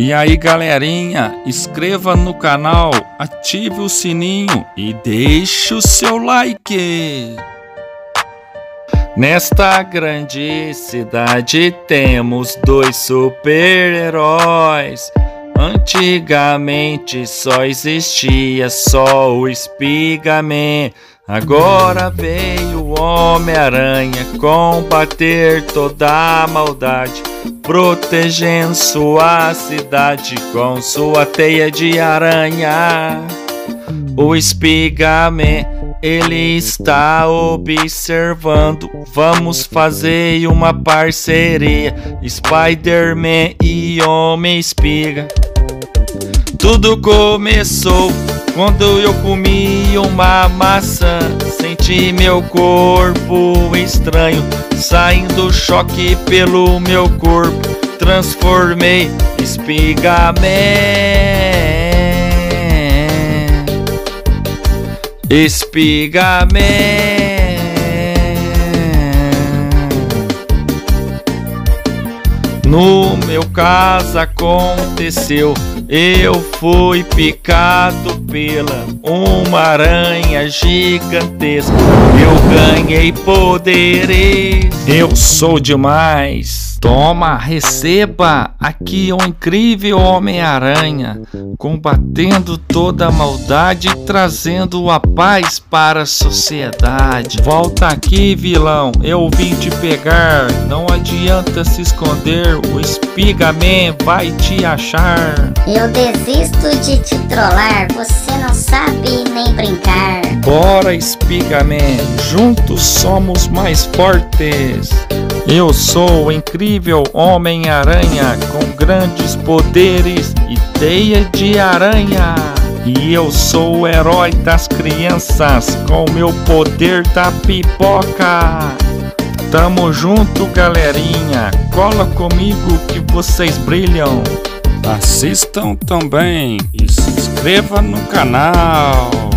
E aí, galerinha, inscreva no canal, ative o sininho e deixe o seu like. Nesta grande cidade temos dois super-heróis. Antigamente só existia só o Spigaman. Agora veio o Homem-Aranha combater toda a maldade, protegendo sua cidade com sua teia de aranha. O Spigaman, ele está observando. Vamos fazer uma parceria: Spider-Man e Homem-Espiga. Tudo começou quando eu comi uma maçã. Senti meu corpo estranho, saindo choque pelo meu corpo. Transformei Espigaman. Espigaman. No meu caso aconteceu, eu fui picado uma aranha gigantesca. Eu ganhei poderes, eu sou demais. Toma, receba aqui o incrível Homem-Aranha, combatendo toda a maldade e trazendo a paz para a sociedade. Volta aqui, vilão, eu vim te pegar. Não adianta se esconder, o Spigaman vai te achar. Eu desisto de te trollar, você não sabe nem brincar. Bora, Spigaman, juntos somos mais fortes. Eu sou o incrível Homem-Aranha com grandes poderes e teia de aranha. E eu sou o herói das crianças com meu poder da pipoca. Tamo junto, galerinha. Cola comigo que vocês brilham. Assistam também e se inscreva no canal.